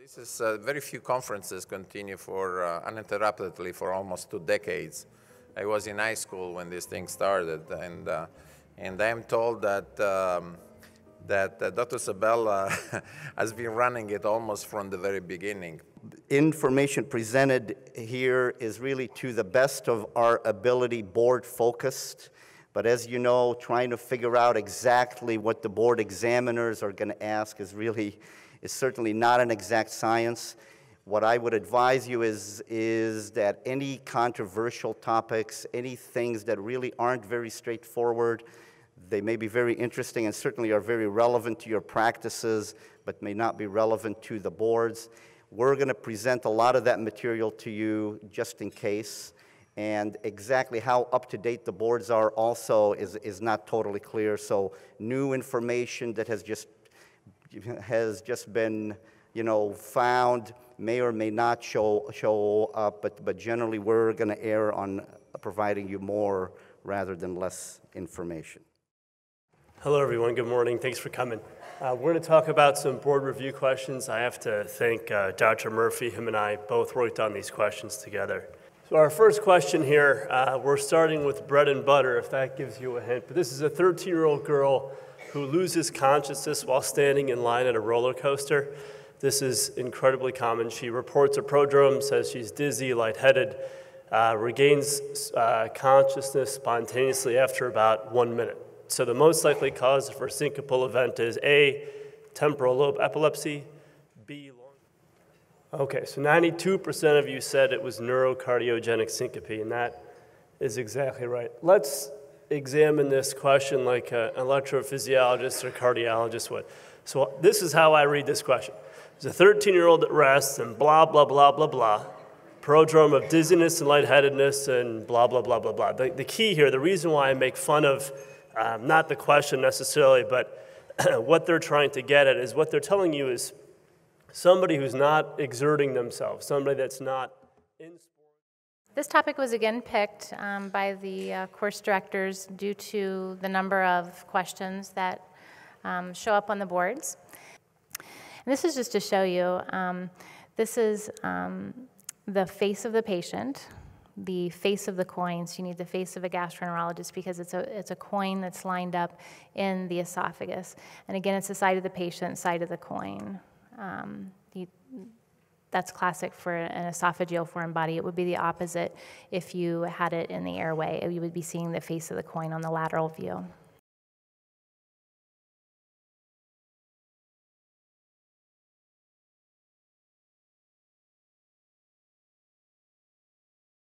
This is uh, very few conferences continue for uh, uninterruptedly for almost two decades. I was in high school when this thing started, and uh, and I am told that um, that uh, Dr. Sabella has been running it almost from the very beginning. Information presented here is really to the best of our ability board focused. But as you know, trying to figure out exactly what the board examiners are going to ask is really is certainly not an exact science. What I would advise you is, is that any controversial topics, any things that really aren't very straightforward, they may be very interesting and certainly are very relevant to your practices, but may not be relevant to the boards. We're going to present a lot of that material to you just in case. And exactly how up to date the boards are also is, is not totally clear. So, new information that has just has just been, you know, found, may or may not show, show up, but, but generally we're going to err on providing you more rather than less information. Hello, everyone. Good morning. Thanks for coming. Uh, we're going to talk about some board review questions. I have to thank uh, Dr. Murphy. Him and I both worked on these questions together. So, our first question here, uh, we're starting with bread and butter, if that gives you a hint. But this is a 13 year old girl who loses consciousness while standing in line at a roller coaster. This is incredibly common. She reports a prodrome, says she's dizzy, lightheaded, uh, regains uh, consciousness spontaneously after about one minute. So, the most likely cause for syncopal event is A, temporal lobe epilepsy, B, Okay, so 92% of you said it was neurocardiogenic syncope, and that is exactly right. Let's examine this question like an electrophysiologist or cardiologist would. So, this is how I read this question. There's a 13 year old at rest, and blah, blah, blah, blah, blah. Prodrome of dizziness and lightheadedness, and blah, blah, blah, blah, blah. The, the key here, the reason why I make fun of um, not the question necessarily, but what they're trying to get at is what they're telling you is somebody who's not exerting themselves, somebody that's not in this topic was again picked um, by the uh, course directors due to the number of questions that um, show up on the boards. And this is just to show you, um, this is um, the face of the patient, the face of the coin. So you need the face of a gastroenterologist because it's a, it's a coin that's lined up in the esophagus. And again, it's the side of the patient, side of the coin. Um, you, that's classic for an esophageal foreign body. It would be the opposite if you had it in the airway. You would be seeing the face of the coin on the lateral view.